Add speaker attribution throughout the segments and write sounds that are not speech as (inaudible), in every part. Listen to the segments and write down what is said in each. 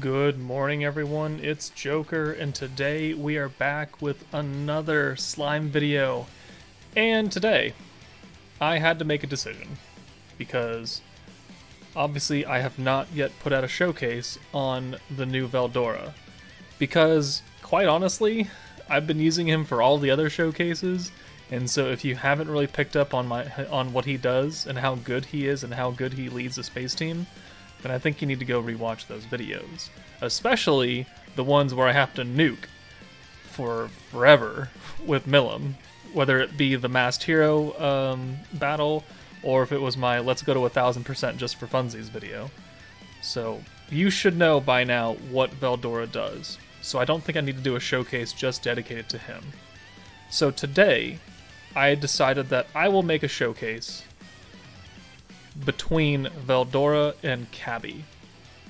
Speaker 1: Good morning, everyone. It's Joker, and today we are back with another slime video. And today, I had to make a decision because obviously I have not yet put out a showcase on the new Veldora. Because, quite honestly, I've been using him for all the other showcases, and so if you haven't really picked up on my on what he does and how good he is and how good he leads the space team, then I think you need to go rewatch those videos. Especially the ones where I have to nuke for forever with Milim, whether it be the Masked Hero um, battle or if it was my Let's Go to a Thousand Percent just for funsies video. So you should know by now what Veldora does. So I don't think I need to do a showcase just dedicated to him. So today, I decided that I will make a showcase between Veldora and Chabby.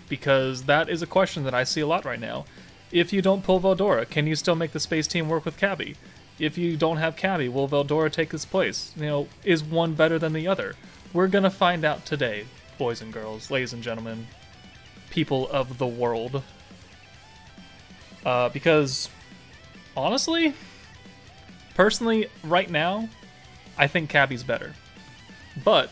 Speaker 1: Because that is a question that I see a lot right now. If you don't pull Veldora, can you still make the space team work with Chabby? If you don't have Chabby, will Veldora take his place? You know, is one better than the other? We're gonna find out today, boys and girls, ladies and gentlemen, people of the world. Uh, because, honestly, personally, right now, I think Cabby's better. But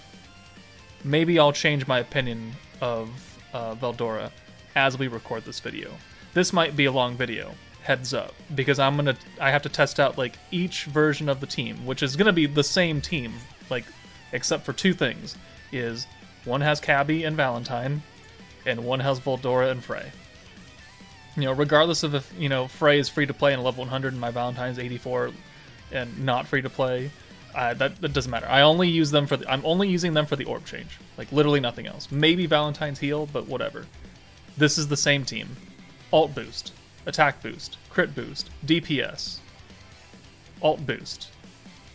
Speaker 1: maybe I'll change my opinion of uh, Veldora as we record this video. This might be a long video, heads up, because I'm gonna I have to test out like each version of the team, which is gonna be the same team, like except for two things: is one has Chabby and Valentine, and one has Veldora and Frey. You know, regardless of if you know Frey is free to play in level 100 and my Valentine's 84 and not free to play, uh, that, that doesn't matter. I only use them for the. I'm only using them for the orb change. Like literally nothing else. Maybe Valentine's heal, but whatever. This is the same team. Alt boost, attack boost, crit boost, DPS. Alt boost,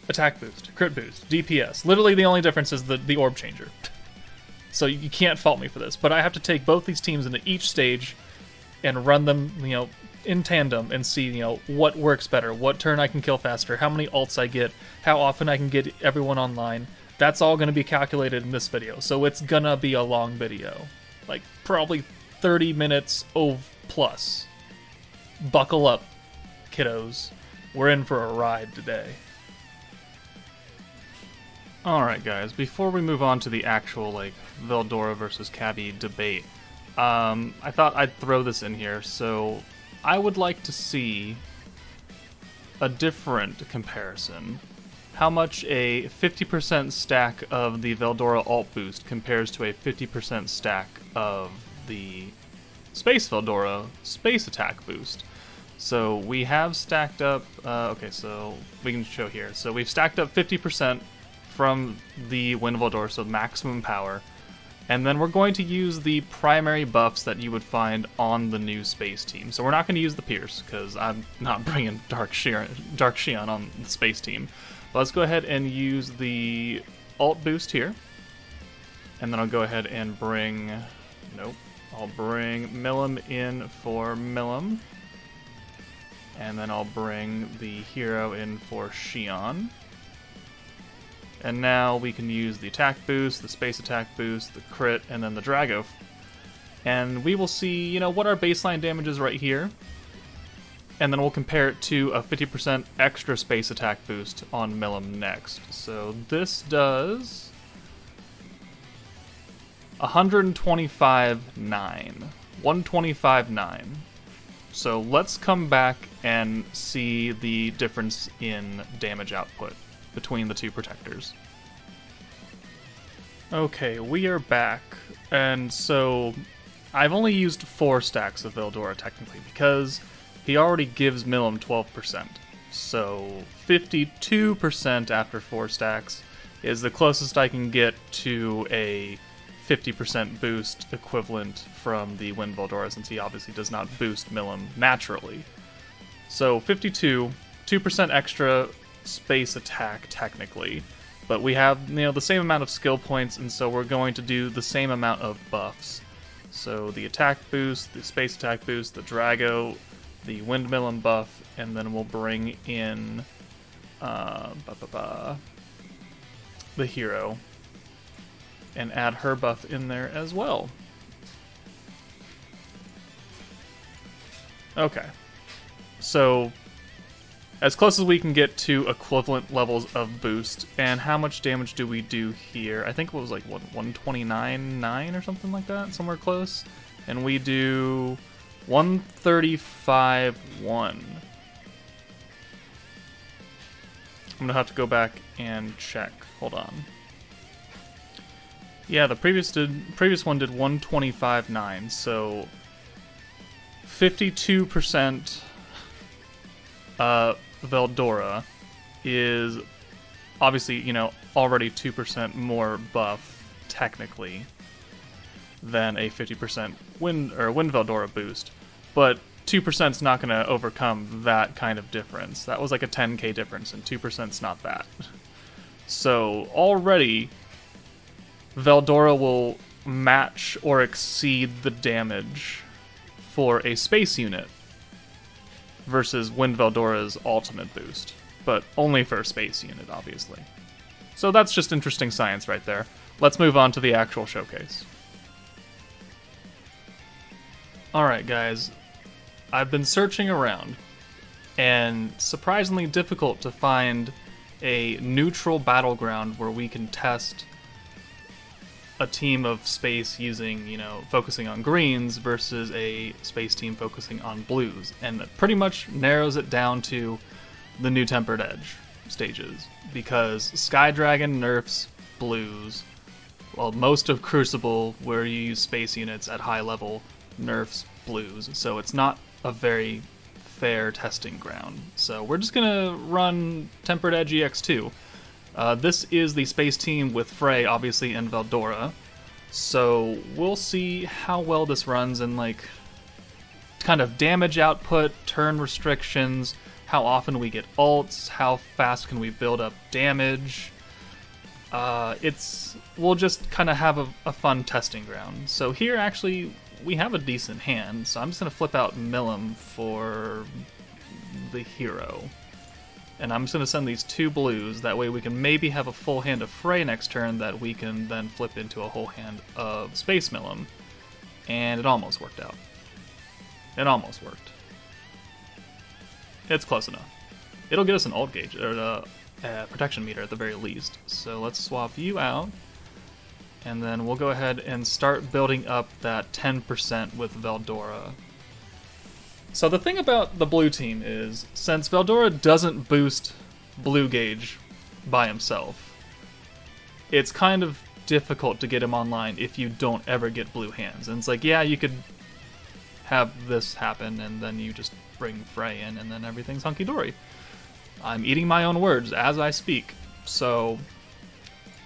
Speaker 1: attack boost, crit boost, DPS. Literally the only difference is the the orb changer. (laughs) So you can't fault me for this. But I have to take both these teams into each stage and run them, you know, in tandem and see, you know, what works better, what turn I can kill faster, how many ults I get, how often I can get everyone online. That's all going to be calculated in this video, so it's gonna be a long video. Like, probably 30 minutes of plus. Buckle up, kiddos. We're in for a ride today. Alright guys, before we move on to the actual, like, Veldora versus Chabby debate, um, I thought I'd throw this in here, so I would like to see a different comparison. How much a 50% stack of the Veldora alt boost compares to a 50% stack of the Space Veldora space attack boost. So we have stacked up, uh, okay, so we can show here. So we've stacked up 50% from the Wind Veldora, so maximum power. And then we're going to use the primary buffs that you would find on the new space team. So we're not going to use the Pierce, because I'm not (laughs) bringing Dark Shion, Dark Shion on the space team. But let's go ahead and use the alt boost here. And then I'll go ahead and bring... Nope. I'll bring Milim in for Milim. And then I'll bring the hero in for Shion. And now we can use the attack boost, the space attack boost, the crit, and then the Drago. And we will see, you know, what our baseline damage is right here. And then we'll compare it to a 50% extra space attack boost on Milim next. So this does 125 9. 125 9. So let's come back and see the difference in damage output between the two protectors. Okay, we are back, and so I've only used four stacks of Veldora technically because he already gives Milim 12%. So 52% after four stacks is the closest I can get to a 50% boost equivalent from the Wind Veldora since he obviously does not boost Milim naturally. So 52, 2% extra space attack technically, but we have you know the same amount of skill points, and so we're going to do the same amount of buffs. So the attack boost, the space attack boost, the Drago, the Wind Milim buff, and then we'll bring in uh, the hero and add her buff in there as well. Okay. So, as close as we can get to equivalent levels of boost, and how much damage do we do here? I think it was like, what, 129.9 or something like that? Somewhere close? And we do 135.1. I'm gonna have to go back and check. Hold on. Yeah, the previous did previous one did 125.9, so 52% uh, Veldora is obviously, you know, already 2% more buff, technically, than a 50% Wind, or Wind Veldora boost. But 2% is not going to overcome that kind of difference. That was like a 10k difference, and 2% is not that. So already, Veldora will match or exceed the damage for a space unit versus Wind Veldora's ultimate boost, but only for a space unit, obviously. So that's just interesting science right there. Let's move on to the actual showcase. Alright, guys. I've been searching around, and surprisingly difficult to find a neutral battleground where we can test a team of space using, you know, focusing on greens versus a space team focusing on blues. And it pretty much narrows it down to the new Tempered Edge stages. Because Sky Dragon nerfs blues, while most of Crucible, where you use space units at high level, nerfs blues. So it's not a very fair testing ground. So we're just gonna run Tempered Edge EX2 uh, this is the space team with Frey, obviously, and Veldora. So we'll see how well this runs and like kind of damage output, turn restrictions, how often we get ults, how fast can we build up damage. Uh, it's we'll just kind of have a, a fun testing ground. So here, actually, we have a decent hand. So I'm just gonna flip out Milim for the hero. And I'm just going to send these two blues, that way we can maybe have a full hand of Frey next turn that we can then flip into a whole hand of Space Milim. And it almost worked out. It almost worked. It's close enough. It'll get us an alt gauge, or a, a protection meter at the very least. So let's swap you out. And then we'll go ahead and start building up that 10% with Veldora. So the thing about the blue team is, since Veldora doesn't boost blue gauge by himself, it's kind of difficult to get him online if you don't ever get blue hands. And it's like, yeah, you could have this happen and then you just bring Frey in and then everything's hunky dory. I'm eating my own words as I speak. So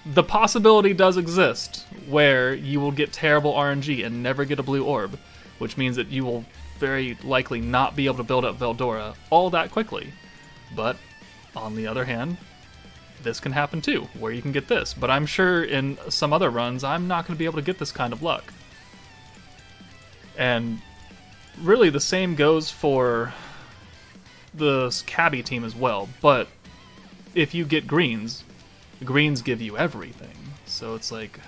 Speaker 1: the possibility does exist where you will get terrible RNG and never get a blue orb, which means that you will very likely not be able to build up Veldora all that quickly. But on the other hand, this can happen too, where you can get this. But I'm sure in some other runs, I'm not going to be able to get this kind of luck. And really, the same goes for the Chabby team as well. But if you get greens, greens give you everything. So it's like,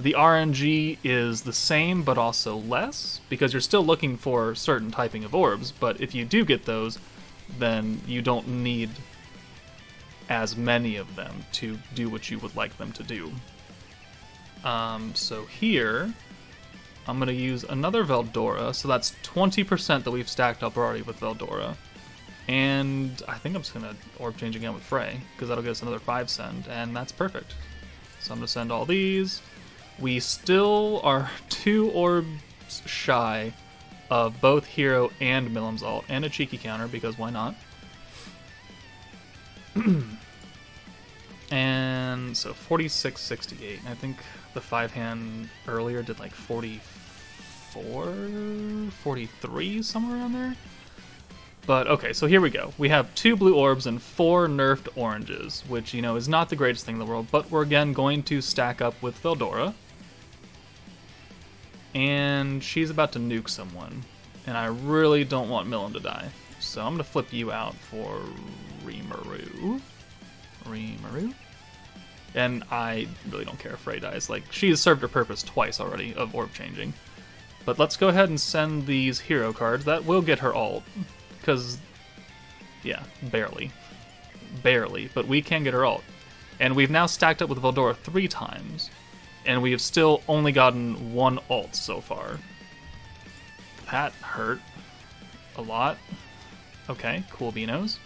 Speaker 1: the RNG is the same but also less because you're still looking for certain typing of orbs, but if you do get those, then you don't need as many of them to do what you would like them to do. Um, so here, I'm going to use another Veldora, so that's 20% that we've stacked up already with Veldora. And I think I'm just going to orb change again with Frey, because that'll get us another 5 send, and that's perfect. So I'm going to send all these, we still are two orbs shy of both Hero and Milim's ult, and a cheeky counter, because why not? (clears throat) and so 46, 68. I think the five hand earlier did like 44, 43, somewhere around there. But okay, so here we go. We have two blue orbs and four nerfed oranges, which, you know, is not the greatest thing in the world, but we're again going to stack up with Veldora and she's about to nuke someone, and I really don't want Milim to die. So I'm gonna flip you out for Rimuru. Rimuru? And I really don't care if Frey dies. Like, she has served her purpose twice already of orb changing. But let's go ahead and send these hero cards. That will get her ult. Because, yeah, barely. Barely. But we can get her ult. And we've now stacked up with Veldora three times. And we have still only gotten one alt so far. That hurt a lot. Okay, cool Beanos.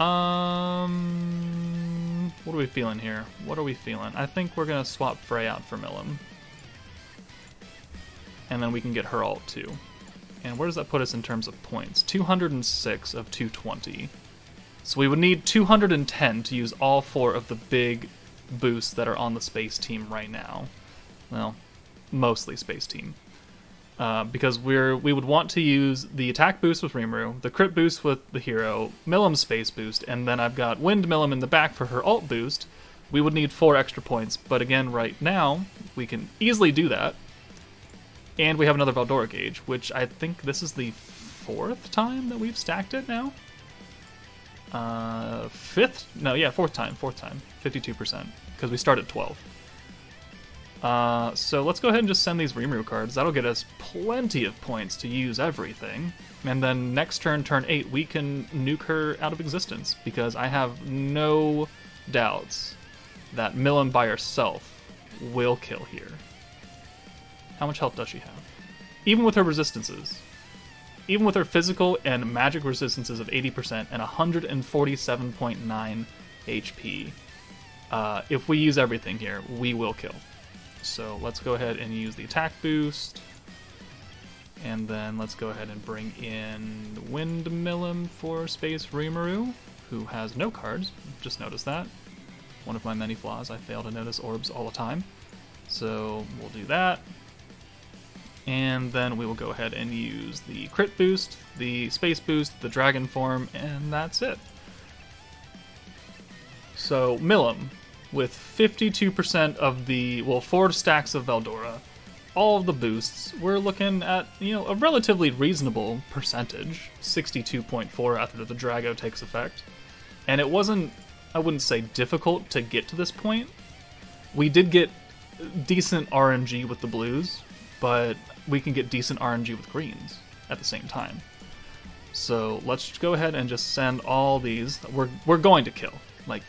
Speaker 1: Um, what are we feeling here? What are we feeling? I think we're gonna swap Frey out for Milim. And then we can get her alt too. And where does that put us in terms of points? 206 of 220. So we would need 210 to use all four of the big boosts that are on the space team right now. Well, mostly space team. Uh, because we're we would want to use the attack boost with Rimuru, the crit boost with the hero, Milim's space boost, and then I've got Wind Milim in the back for her alt boost. We would need four extra points, but again, right now we can easily do that. And we have another Veldora gauge, which I think this is the fourth time that we've stacked it now. Uh, fifth? No, yeah, fourth time, fourth time, 52%, because we start at 12. Uh, so let's go ahead and just send these Rimuru cards. That'll get us plenty of points to use everything. And then next turn, turn 8, we can nuke her out of existence, because I have no doubts that Milim by herself will kill here. How much health does she have? Even with her resistances. Even with her physical and magic resistances of 80% and 147.9 HP, uh, if we use everything here, we will kill. So let's go ahead and use the attack boost. And then let's go ahead and bring in Wind Milim for Space Rimuru, who has no cards. Just noticed that. One of my many flaws, I fail to notice orbs all the time. So we'll do that. And then we will go ahead and use the crit boost, the space boost, the dragon form, and that's it. So Milim, with 52% of the, well, four stacks of Veldora, all of the boosts, we're looking at, you know, a relatively reasonable percentage, 62.4 after the Drago takes effect. And it wasn't, I wouldn't say difficult to get to this point. We did get decent RNG with the blues, but we can get decent RNG with greens at the same time. So let's go ahead and just send all these. We're, we're going to kill. Like,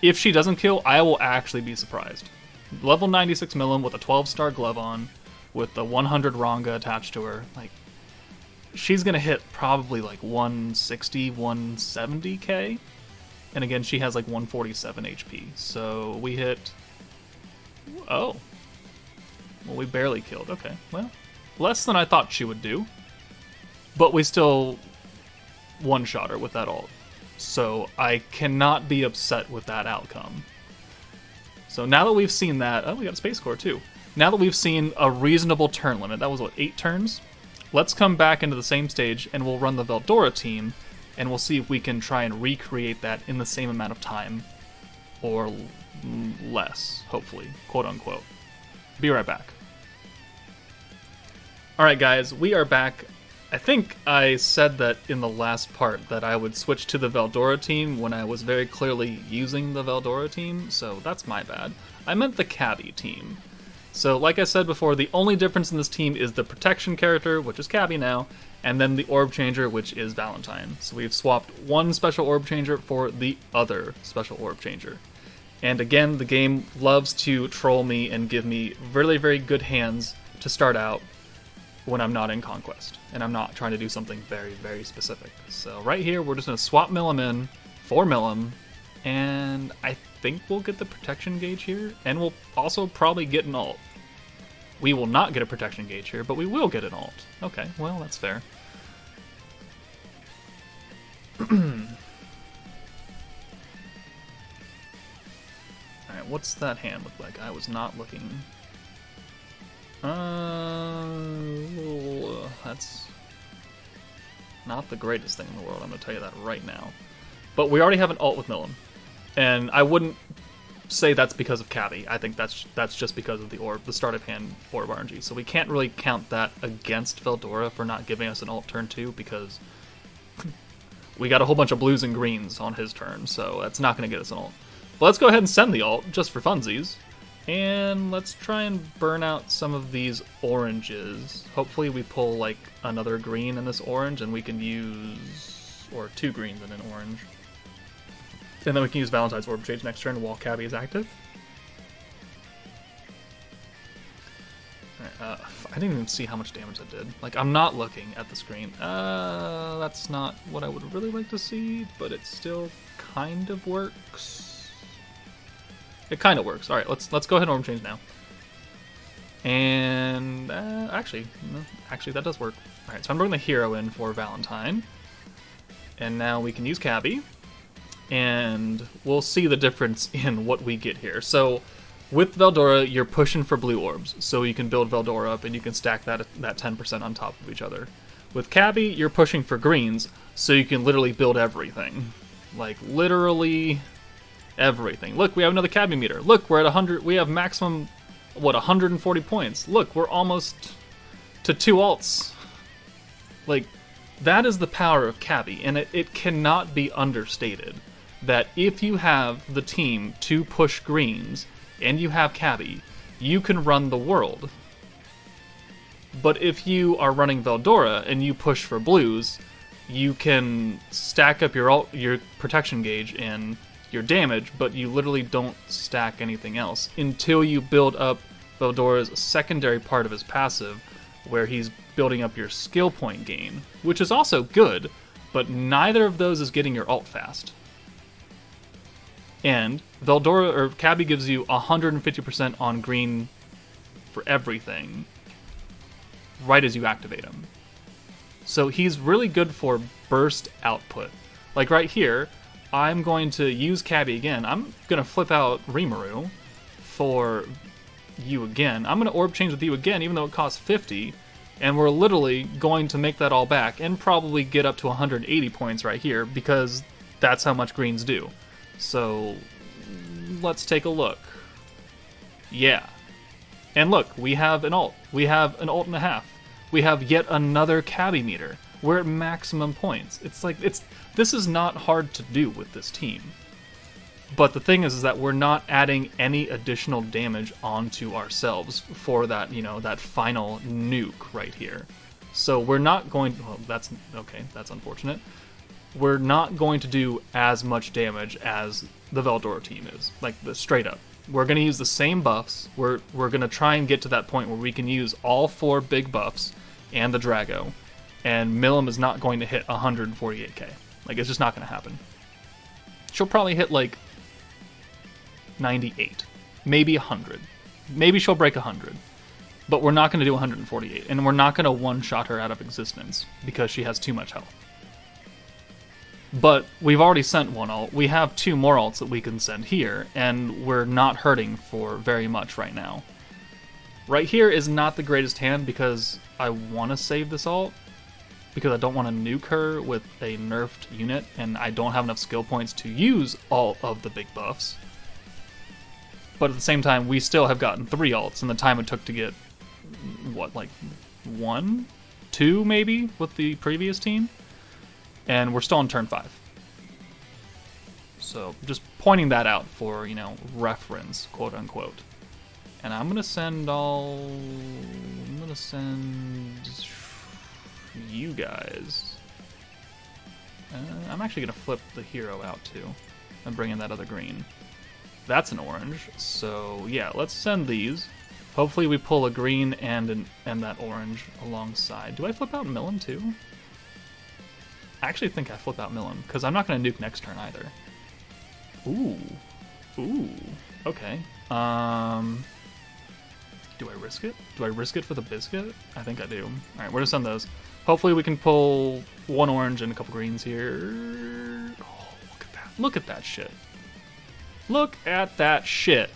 Speaker 1: if she doesn't kill, I will actually be surprised. Level 96 Milim with a 12 star glove on, with the 100 Ranga attached to her. Like, she's gonna hit probably like 160, 170k. And again, she has like 147 HP. So we hit. Oh. Well, we barely killed. Okay, well, less than I thought she would do. But we still one shot her with that ult so I cannot be upset with that outcome. So now that we've seen that, oh, we got space core too. Now that we've seen a reasonable turn limit, that was what eight turns. Let's come back into the same stage and we'll run the Veldora team, and we'll see if we can try and recreate that in the same amount of time, or less, hopefully, quote unquote. Be right back. Alright, guys, we are back I think I said that in the last part that I would switch to the Veldora team when I was very clearly using the Veldora team, so that's my bad. I meant the Chabby team. So, like I said before, the only difference in this team is the protection character, which is Chabby now, and then the orb changer, which is Valentine. So we've swapped one special orb changer for the other special orb changer. And again, the game loves to troll me and give me really, very good hands to start out when I'm not in Conquest, and I'm not trying to do something very, very specific. So right here, we're just to swap Milim in for Milim, and I think we'll get the protection gauge here, and we'll also probably get an alt. We will not get a protection gauge here, but we will get an alt. Okay, well, that's fair. (clears throat) Alright, what's that hand look like? I was not looking uh, that's not the greatest thing in the world. I'm going to tell you that right now. But we already have an alt with Milim, and I wouldn't say that's because of Chabby. I think that's that's just because of the orb, the start of hand orb RNG. So we can't really count that against Veldora for not giving us an alt turn two because (laughs) we got a whole bunch of blues and greens on his turn, so that's not going to get us an alt. But let's go ahead and send the alt just for funsies. And let's try and burn out some of these oranges. Hopefully we pull like another green in this orange and we can use... or two greens and an orange. And then we can use Valentine's Orb Change next turn while Chabby is active. Uh, I didn't even see how much damage that did. Like, I'm not looking at the screen. Uh, that's not what I would really like to see, but it still kind of works. It kind of works. All right, let's let's go ahead and orb change now. And uh, actually, actually that does work. All right, so I'm bringing the hero in for Valentine, and now we can use Chabby, and we'll see the difference (laughs) in what we get here. So with Veldora, you're pushing for blue orbs, so you can build Veldora up and you can stack that that 10% on top of each other. With Chabby, you're pushing for greens, so you can literally build everything. Like, literally everything. Look, we have another Chabby meter. Look, we're at 100, we have maximum, what, 140 points. Look, we're almost to two alts. Like, that is the power of Chabby, and it, it cannot be understated that if you have the team to push greens, and you have Chabby, you can run the world. But if you are running Veldora and you push for blues, you can stack up your alt, your protection gauge and your damage, but you literally don't stack anything else until you build up Veldora's secondary part of his passive, where he's building up your skill point gain, which is also good, but neither of those is getting your alt fast. And Veldora or Chabby gives you 150% on green for everything right as you activate him. So he's really good for burst output. Like right here, I'm going to use Chabby again. I'm going to flip out Rimuru for you again. I'm going to orb change with you again, even though it costs 50. And we're literally going to make that all back and probably get up to 180 points right here because that's how much greens do. So let's take a look. Yeah. And look, we have an alt. We have an alt and a half. We have yet another Chabby meter. We're at maximum points. It's like it's this is not hard to do with this team. But the thing is, is that we're not adding any additional damage onto ourselves for that, you know, that final nuke right here. So we're not going. To well, that's okay. That's unfortunate we're not going to do as much damage as the Veldora team is. Like the straight up. We're going to use the same buffs. We're we're going to try and get to that point where we can use all four big buffs and the Drago. And Milim is not going to hit 148k. Like it's just not going to happen. She'll probably hit like 98, maybe 100. Maybe she'll break 100. But we're not going to do 148 and we're not going to one-shot her out of existence because she has too much health. But we've already sent one ult. We have two more ults that we can send here, and we're not hurting for very much right now. Right here is not the greatest hand because I want to save this ult, because I don't want to nuke her with a nerfed unit, and I don't have enough skill points to use all of the big buffs. But at the same time, we still have gotten three alts in the time it took to get, what, like one? Two, maybe, with the previous team? and we're still on turn five. So just pointing that out for you know reference, quote unquote. And I'm gonna send all. I'm gonna send you guys. Uh, I'm actually gonna flip the hero out too, and bring in that other green. That's an orange. So yeah, let's send these. Hopefully we pull a green and an, and that orange alongside. Do I flip out Milim too? I actually think I flip out Milim, because I'm not going to nuke next turn either. Ooh. Ooh. Okay. Um... Do I risk it? Do I risk it for the biscuit? I think I do. Alright, we're gonna send those. Hopefully we can pull one orange and a couple greens here. Oh, look at that. Look at that shit. Look at that shit.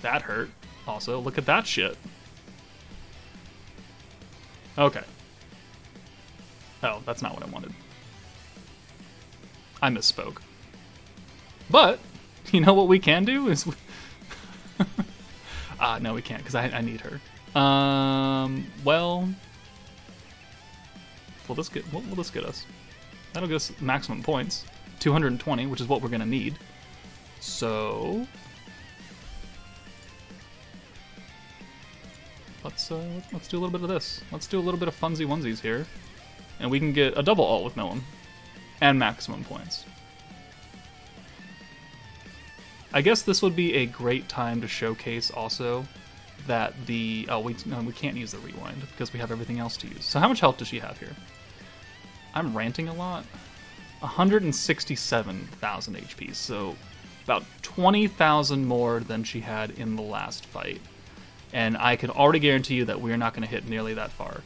Speaker 1: That hurt. Also, look at that shit. Okay. Oh, that's not what I wanted. I misspoke. But, you know what we can do is... (laughs) Ah, uh, no, we can't, because I, I need her. Um, well... Will this get, what will this get us? That'll get us maximum points. 220, which is what we're to need. So...
Speaker 2: let's uh, let's do a little bit of this. Let's do a little bit of funsy onesies here, and we can get a double alt with Milim and maximum points. I guess this would be a great time to showcase also that the oh we no, we can't use the rewind because we have everything else to use. So how much health does she have here? I'm ranting a lot. 167,000 HP, so about 20,000 more than she had in the last fight. And I can already guarantee you that we're not going to hit nearly that far.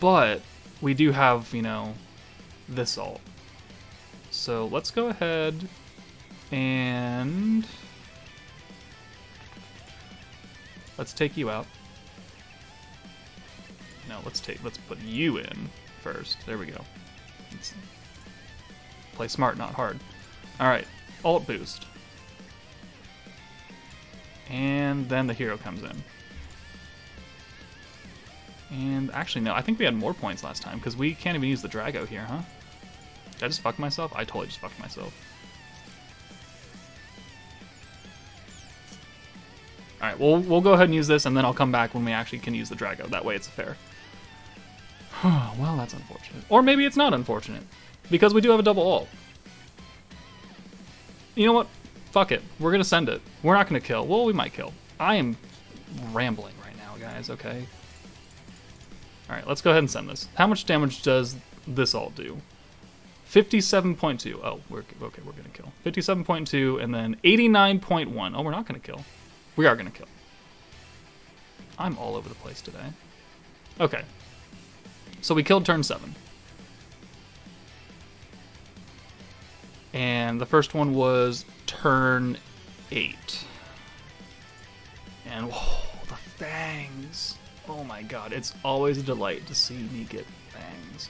Speaker 2: But we do have, you know, this ult. So let's go ahead and let's take you out. No, let's take let's put you in first. There we go. Let's play smart, not hard. All right, alt boost, and then the hero comes in. And actually, no, I think we had more points last time because we can't even use the Drago here, huh? Did I just fuck myself? I totally just fucked myself. Alright, we'll, we'll go ahead and use this, and then I'll come back when we actually can use the Drago. That way it's fair. (sighs) well, that's unfortunate. Or maybe it's not unfortunate, because we do have a double ult. You know what? Fuck it. We're gonna send it. We're not gonna kill. Well, we might kill. I am rambling right now, guys, okay? Alright, let's go ahead and send this. How much damage does this all do? 57.2. Oh, we're okay, we're gonna kill. 57.2 and then 89.1. Oh, we're not gonna kill. We are to kill. I'm all over the place today. Okay. So we killed turn 7. And the first one was turn 8. And whoa, the fangs. Oh my god, it's always a delight to see me get fangs.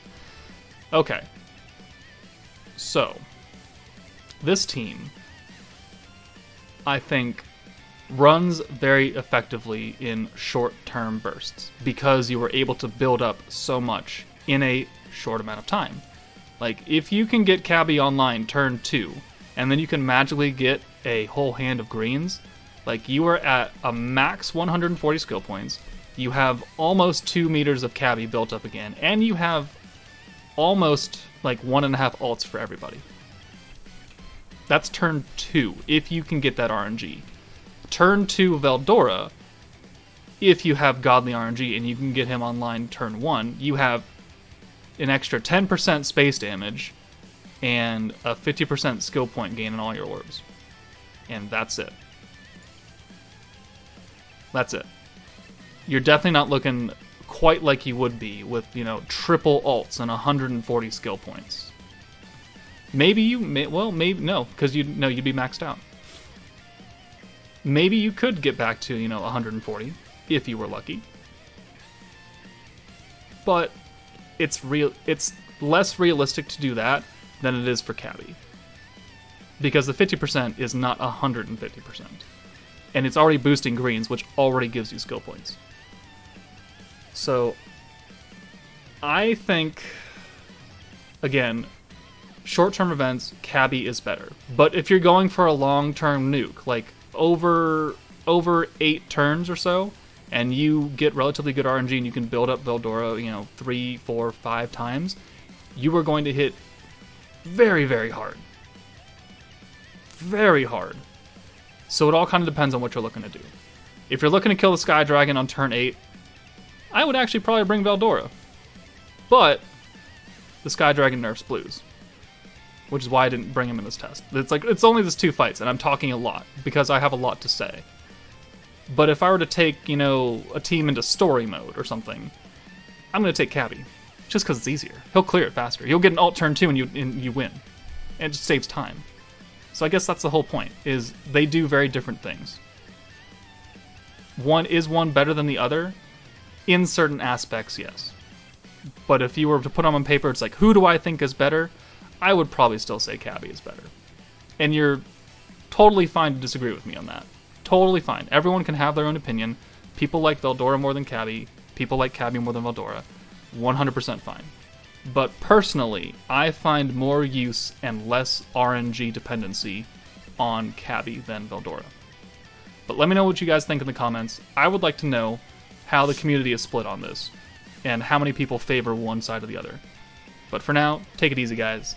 Speaker 2: Okay. So, this team, I think, runs very effectively in short term bursts because you were able to build up so much in a short amount of time. Like, if you can get Chabby online turn 2, and then you can magically get a whole hand of greens, like, you are at a max 140 skill points, you have almost 2 meters of Chabby built up again, and you have almost like one and a half alts for everybody. That's turn 2, if you can get that RNG turn 2 Veldora, if you have Godly RNG and you can get him online turn 1, you have an extra 10% space damage and a 50% skill point gain in all your orbs. And that's it. That's it. You're definitely not looking quite like you would be with, you know, triple ults and 140 skill points. Maybe you may, well, maybe no, because you no, you'd be maxed out maybe you could get back to, you know, 140 if you were lucky. But it's real it's less realistic to do that than it is for Chabby. Because the 50% is not 150%. And it's already boosting greens, which already gives you skill points. So I think again, short-term events, Chabby is better. But if you're going for a long-term nuke, like over over eight turns or so, and you get relatively good RNG and you can build up Veldora, you know, three, four, five times, you are going to hit very, very hard. Very hard. So it all kind of depends on what you're looking to do. If you're looking to kill the Sky Dragon on turn 8, I would actually probably bring Veldora. But the Sky Dragon nerfs blues which is why I didn't bring him in this test. It's like it's only this two fights, and I'm talking a lot because I have a lot to say. But if I were to take, you know, a team into story mode or something, I'm gonna take Chabby, just because it's easier. He'll clear it faster. You'll get an alt turn two, and you and you win, and it just saves time. So I guess that's the whole point: is they do very different things. One is one better than the other, in certain aspects, yes. But if you were to put them on paper, it's like, who do I think is better? I would probably still say Chabby is better. And you're totally fine to disagree with me on that. Totally fine. Everyone can have their own opinion. People like Veldora more than Chabby. People like Chabby more than Veldora. 100% fine. But personally, I find more use and less RNG dependency on Chabby than Veldora. But let me know what you guys think in the comments. I would like to know how the community is split on this and how many people favor one side or the other. But for now, take it easy, guys,